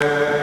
Yeah.